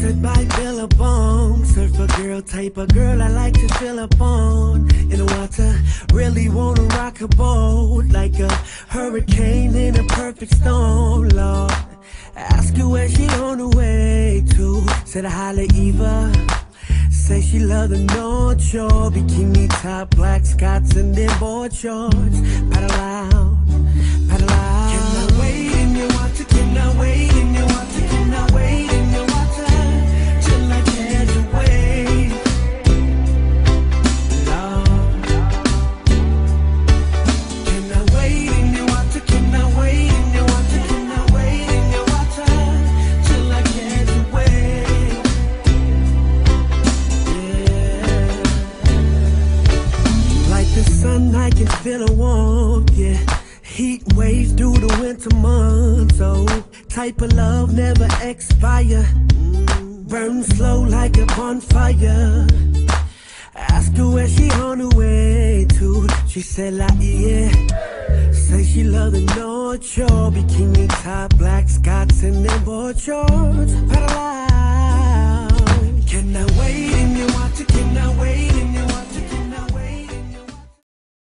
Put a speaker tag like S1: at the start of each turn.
S1: Good by Billabong, surfer girl type of girl I like to fill up on. In the water, really wanna rock a boat like a hurricane in a perfect storm, Lord. Ask her where she on the way to. Said I holla Eva. Say she love the North Shore, bikini top, black Scots and then board shorts. Paddle out, I can feel a warmth, yeah. Heat waves through the winter months, oh. Type of love never expire. Burn slow like a bonfire. Ask her where she on her way to. She said, La yeah. Say she love the North Shore, bikini top, black Scots, and then board shorts.